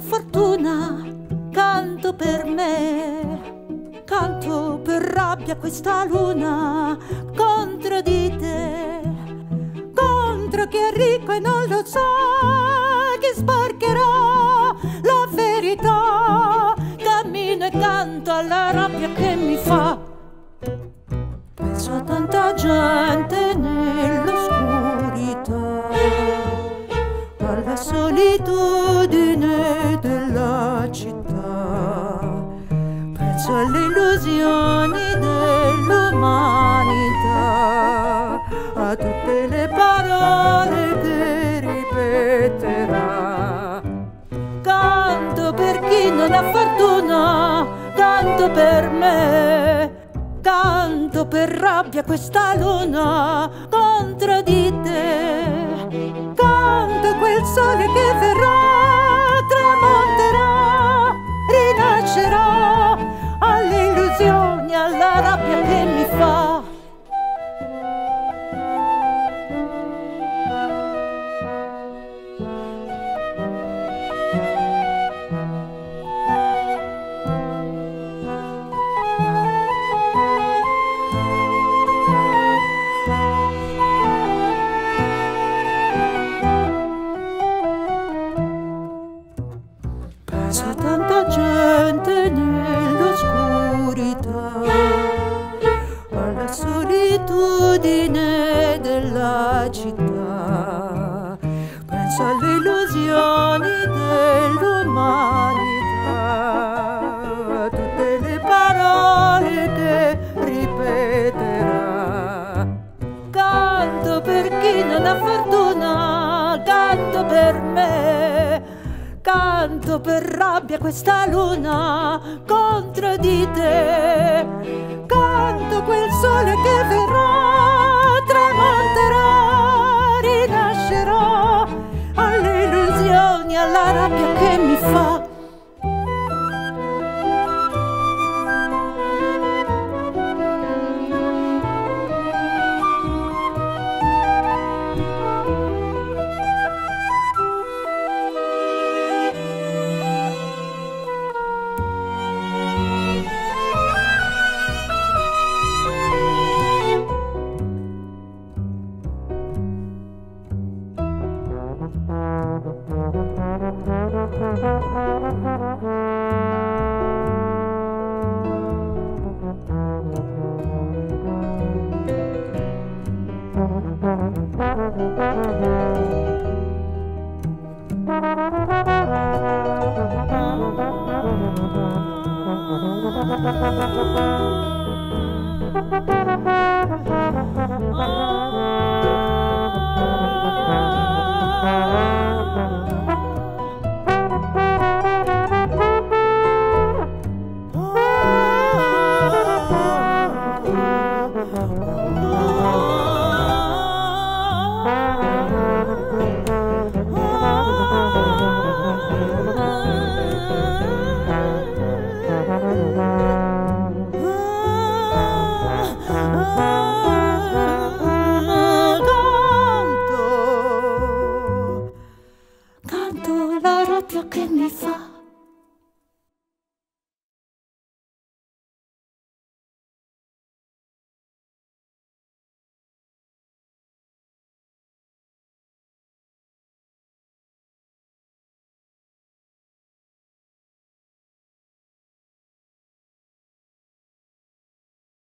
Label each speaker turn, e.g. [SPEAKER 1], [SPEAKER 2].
[SPEAKER 1] fortuna, canto per me, canto per rabbia questa luna contro di te, contro chi è ricco e non lo sa, che sporcherà la verità, cammino e canto alla rabbia che mi fa. Penso a tanta gente alla solitudine della città. Penso alle illusioni dell'umanità, a tutte le parole che ripeterà. Canto per chi non ha fortuna, canto per me canto per rabbia questa luna contro di te. Canto quel sole che verrà, tramonterà, Penso alle illusioni dell'umanità, tutte le parole che ripeterà. Canto per chi non ha fortuna, canto per me canto per rabbia questa luna contro di te. Canto quel sole che verrà, Canto, canto